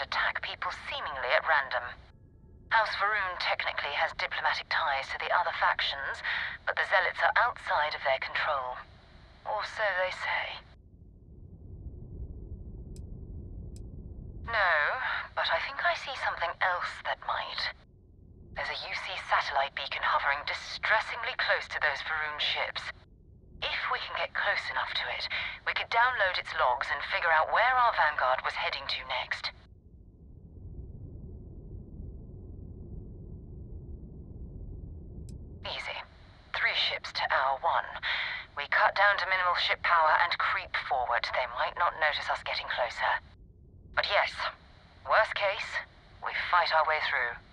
attack people seemingly at random. House Va'ruun technically has diplomatic ties to the other factions, but the Zealots are outside of their control. Or so they say. No, but I think I see something else that might. There's a UC satellite beacon hovering distressingly close to those Va'ruun ships. If we can get close enough to it, we could download its logs and figure out where our Vanguard was heading to next. Easy. Three ships to hour one. We cut down to minimal ship power and creep forward. They might not notice us getting closer. But yes, worst case, we fight our way through.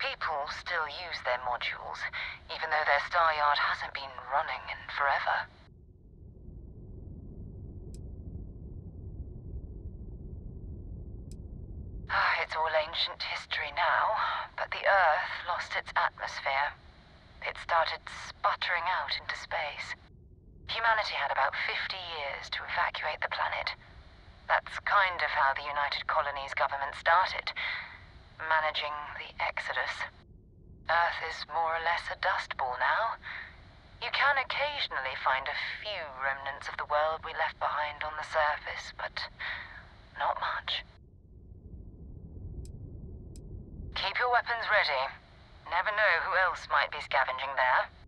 People still use their modules, even though their star yard hasn't been running in forever. Ah, it's all ancient history now, but the Earth lost its atmosphere. It started sputtering out into space. Humanity had about 50 years to evacuate the planet. That's kind of how the United Colonies government started managing the Exodus. Earth is more or less a dust ball now. You can occasionally find a few remnants of the world we left behind on the surface, but not much. Keep your weapons ready. Never know who else might be scavenging there.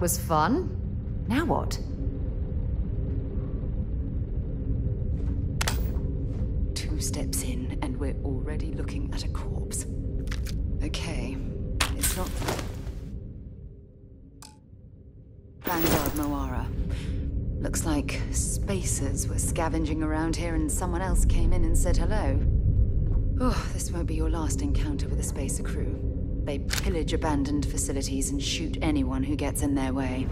Was fun. Now what? Two steps in, and we're already looking at a corpse. Okay, it's not. Vanguard Moara. Looks like spacers were scavenging around here and someone else came in and said hello. Oh, this won't be your last encounter with a spacer crew. They pillage abandoned facilities and shoot anyone who gets in their way.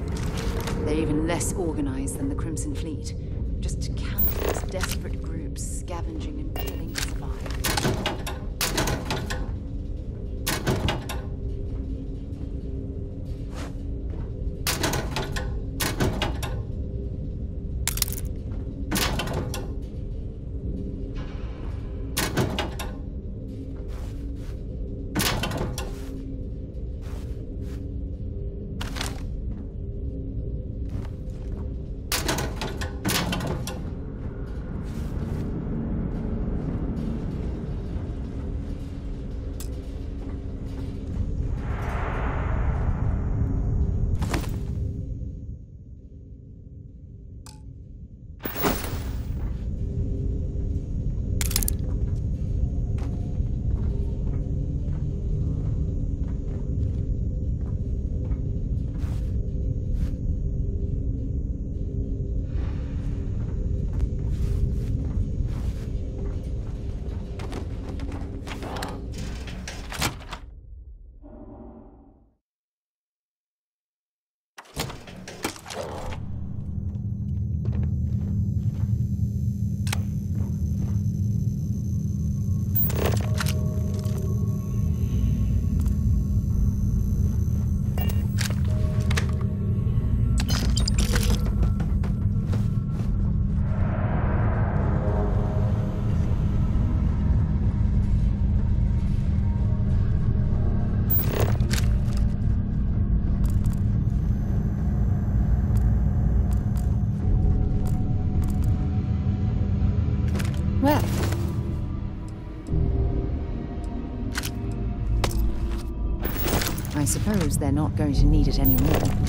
They're even less organized than the Crimson Fleet. Just countless desperate groups scavenging and killing I suppose they're not going to need it anymore.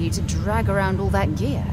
You to drag around all that gear?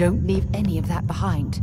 Don't leave any of that behind.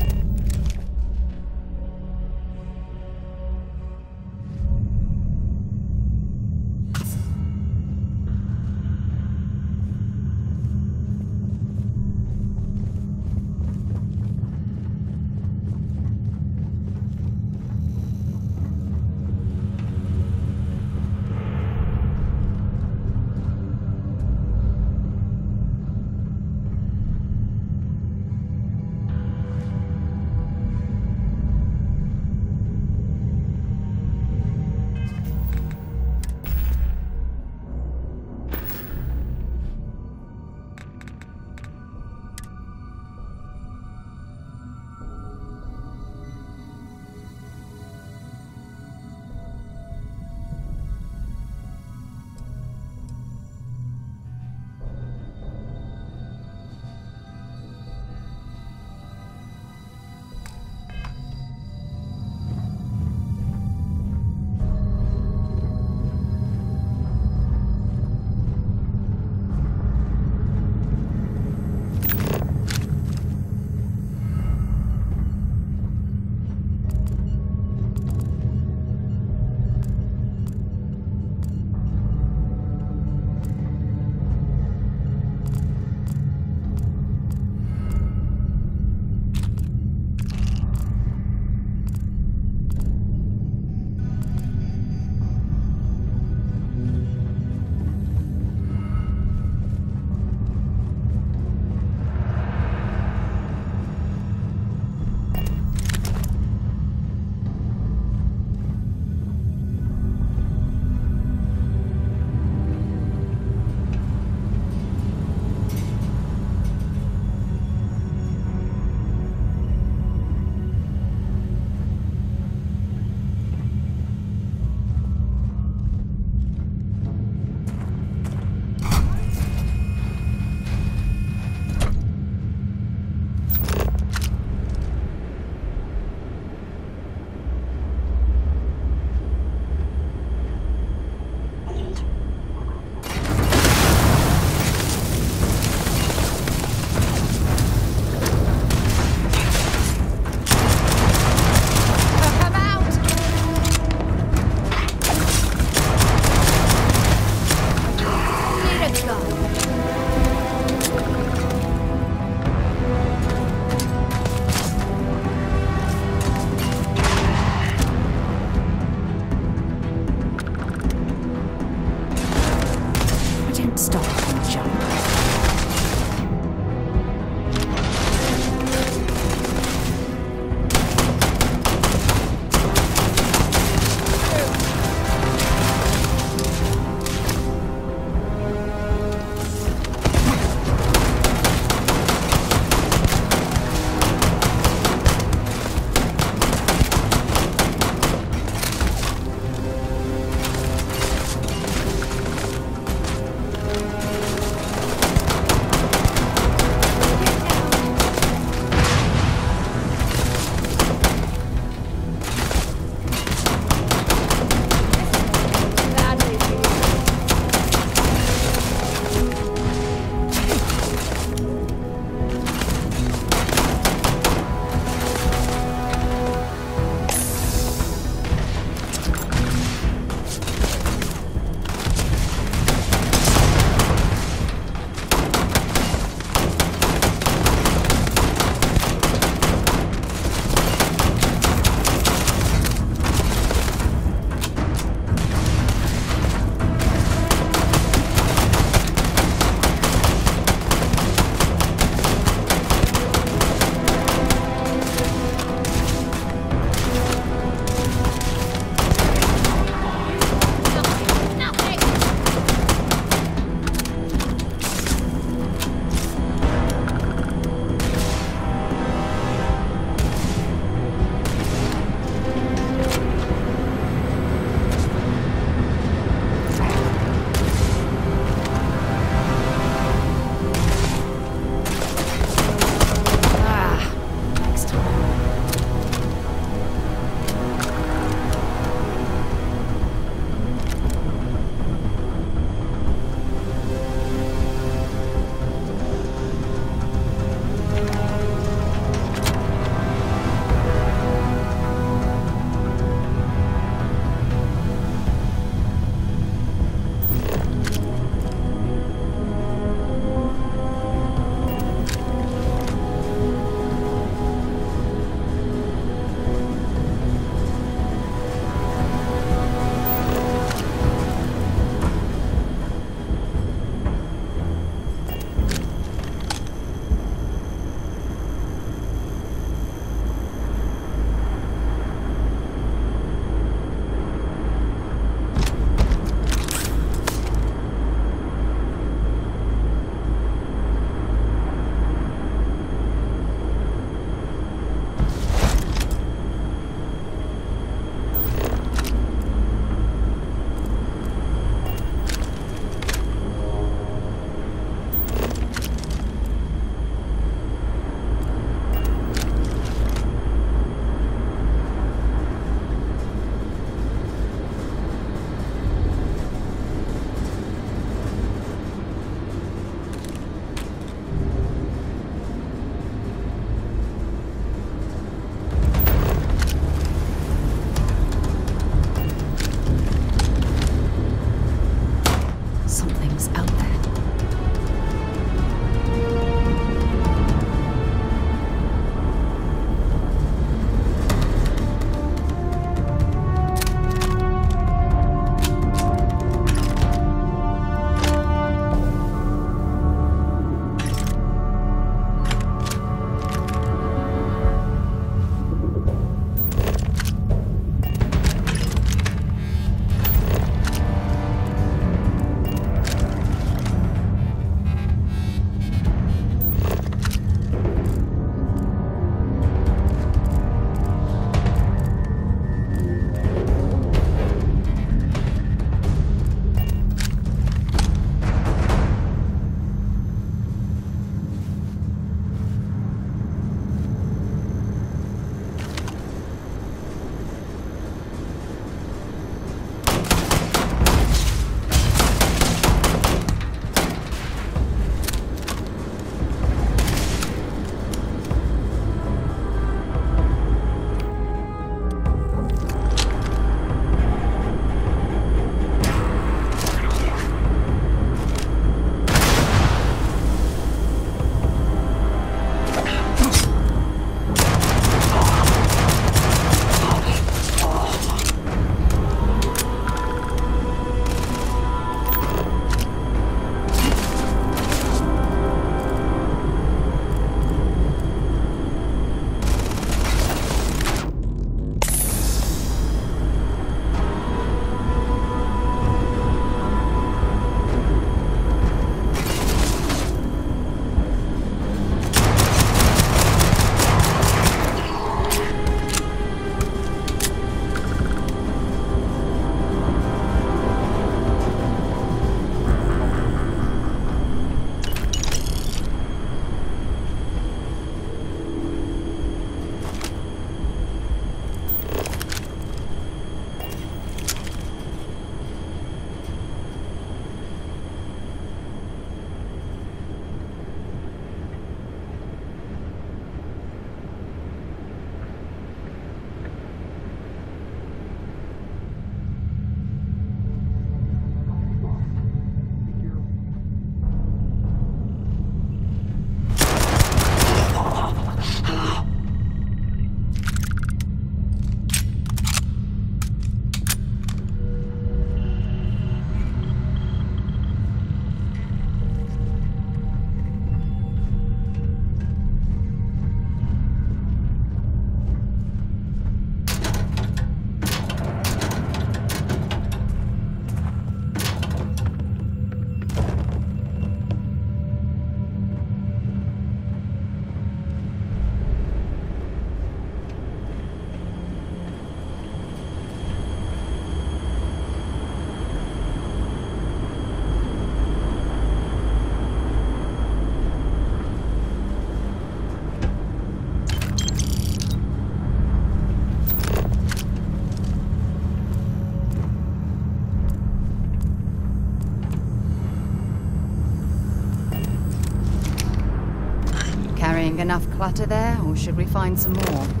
Clutter there, or should we find some more?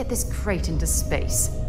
Get this crate into space?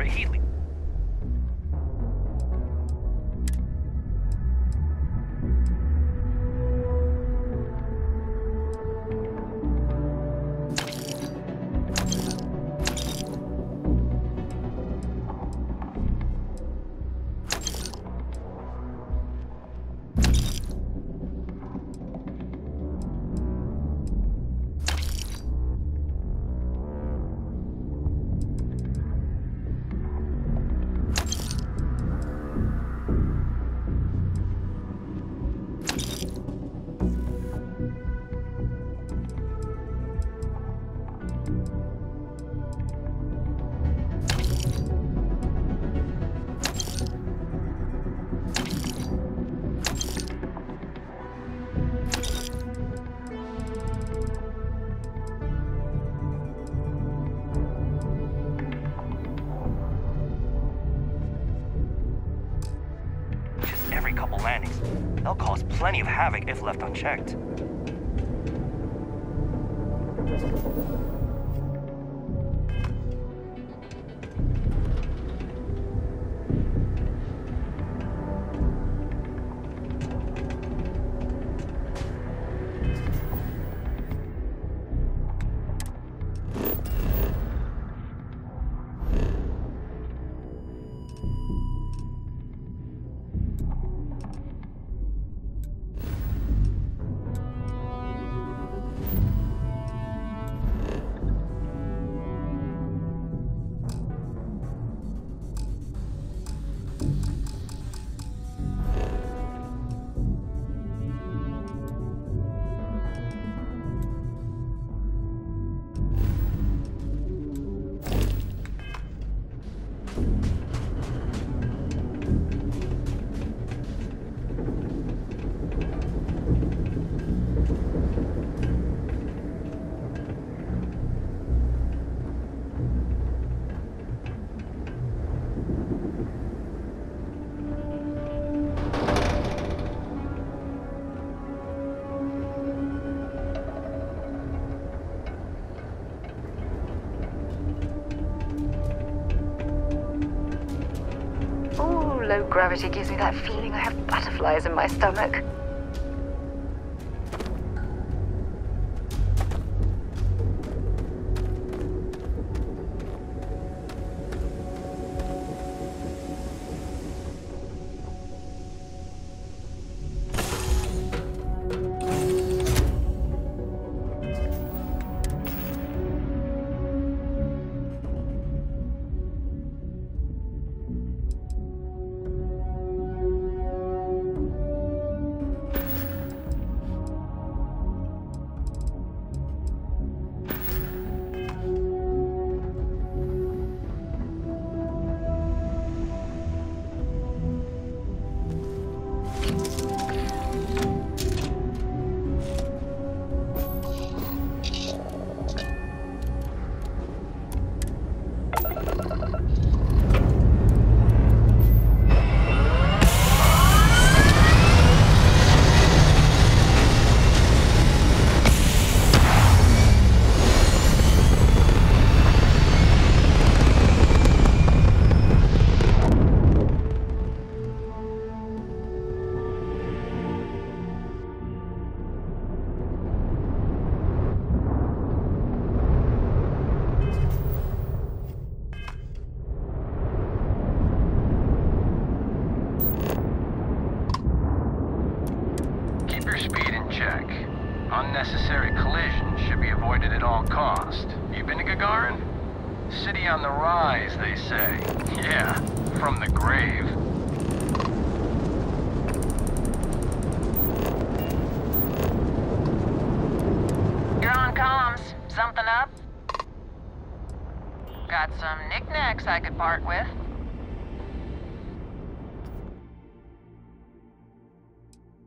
Inspect your They'll cause plenty of havoc if left unchecked. Gravity gives me that feeling I have butterflies in my stomach.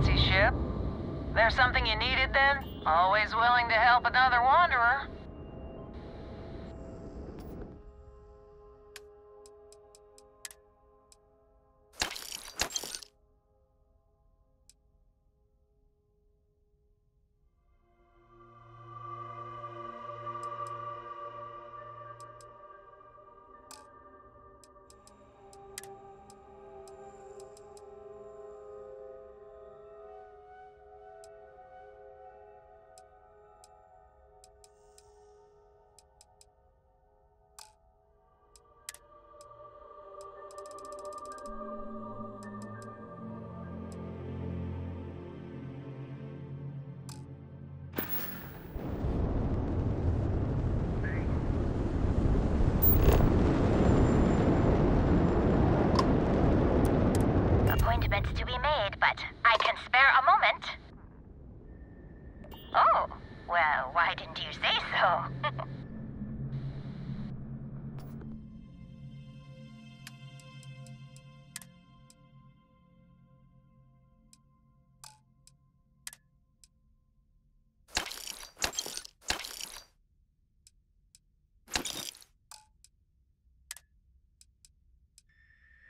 fancy ship. There's something you needed then? Always willing to help another wanderer.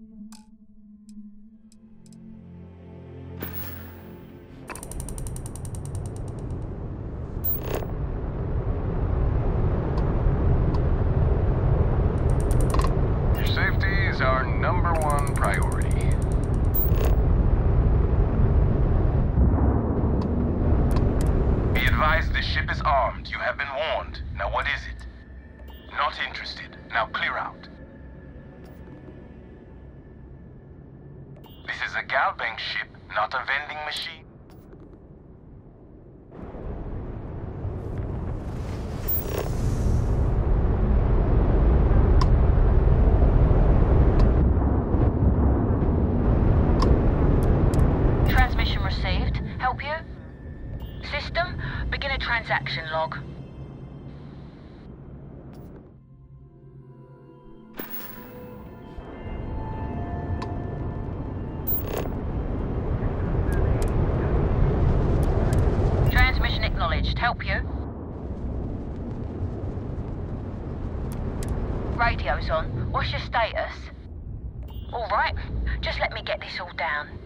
Mm-hmm. help you. Radio's on. What's your status? All right, just let me get this all down.